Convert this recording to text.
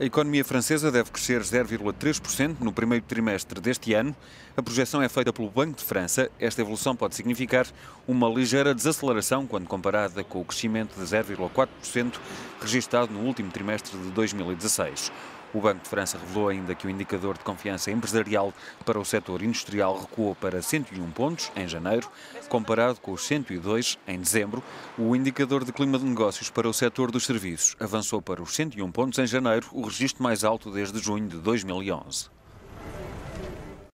A economia francesa deve crescer 0,3% no primeiro trimestre deste ano. A projeção é feita pelo Banco de França. Esta evolução pode significar uma ligeira desaceleração quando comparada com o crescimento de 0,4% registado no último trimestre de 2016. O Banco de França revelou ainda que o indicador de confiança empresarial para o setor industrial recuou para 101 pontos em janeiro, comparado com os 102 em dezembro. O indicador de clima de negócios para o setor dos serviços avançou para os 101 pontos em janeiro, o registro mais alto desde junho de 2011.